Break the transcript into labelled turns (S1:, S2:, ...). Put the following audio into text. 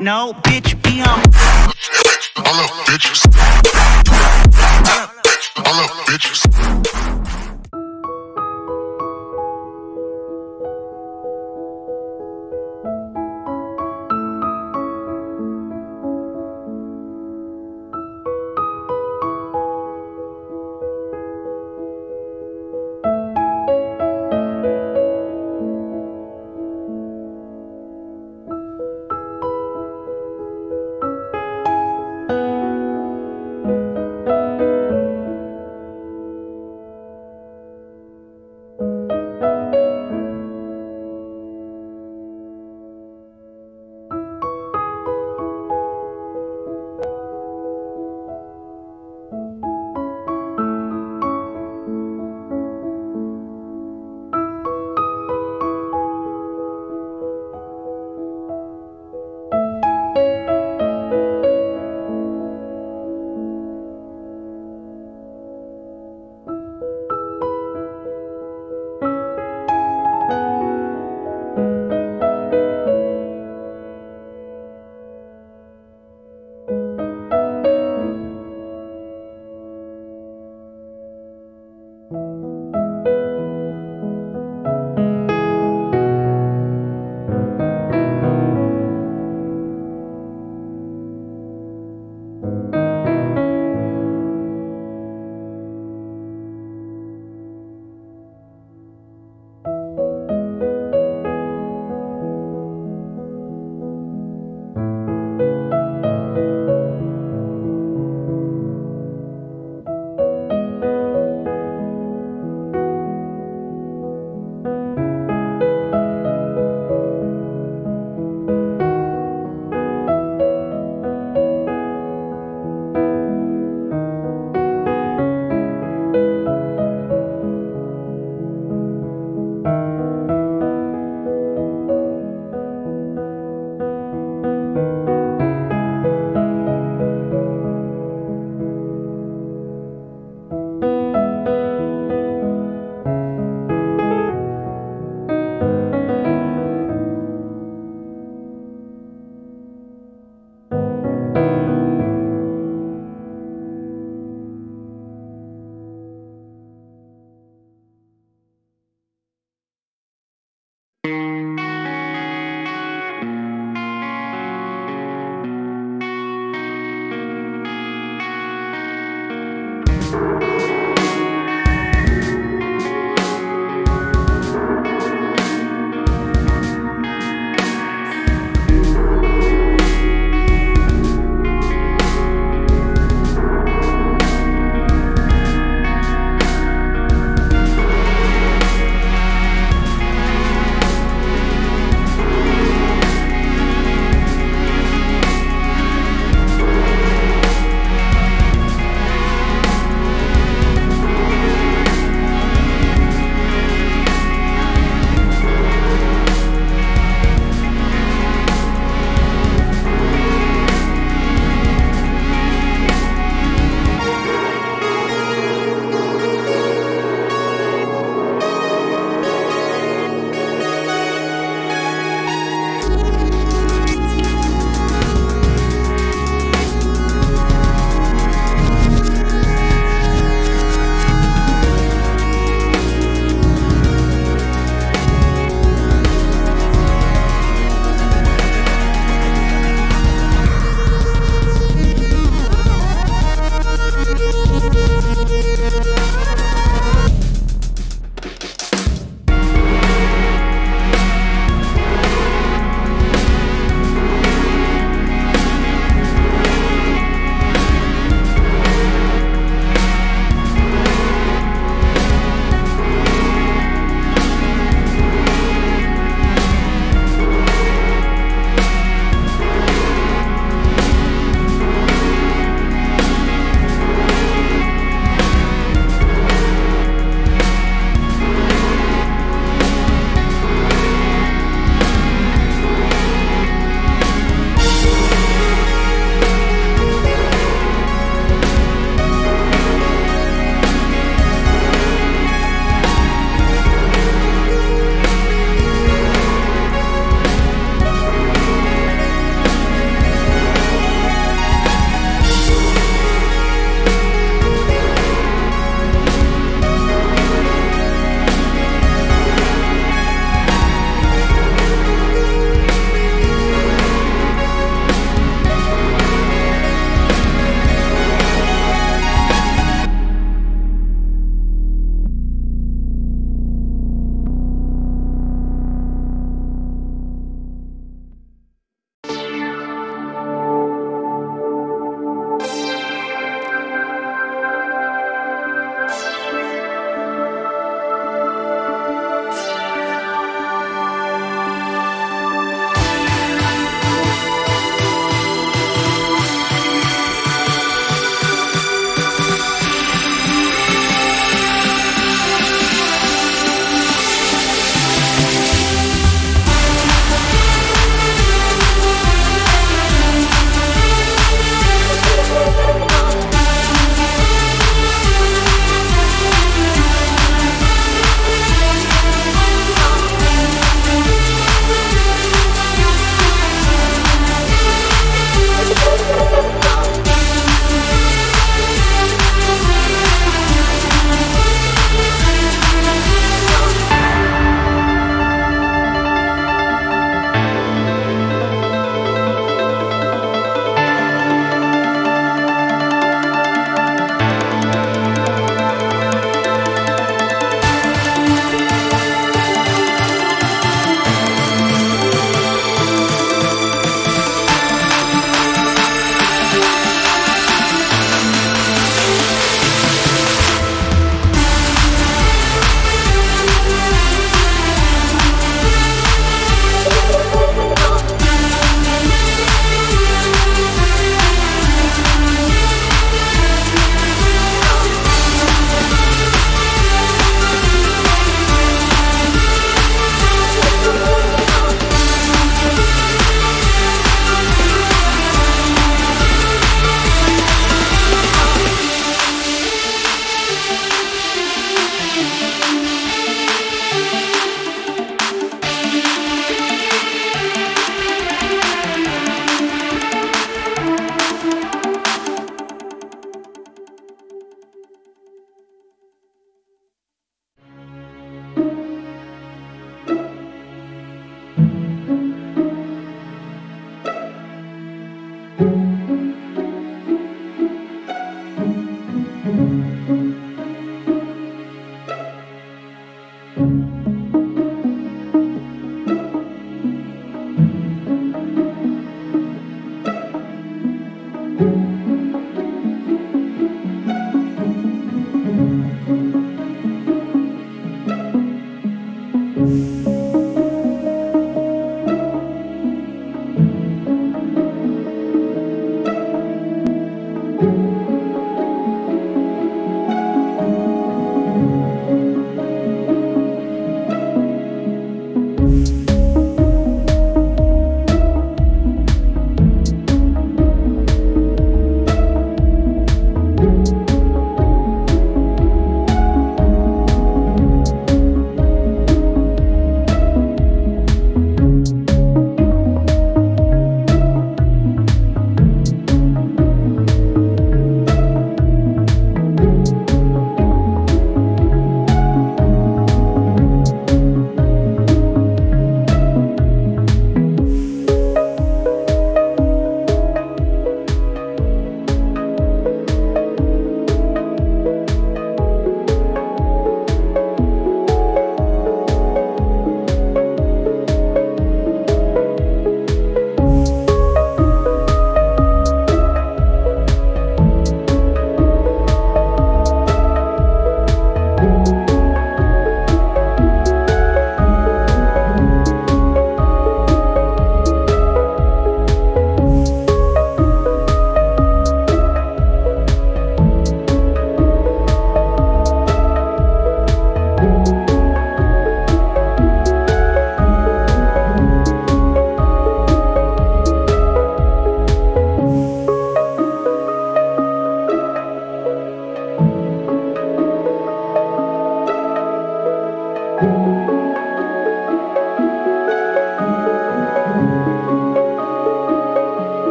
S1: note, bitch, be on.
S2: Bitches. Bitches.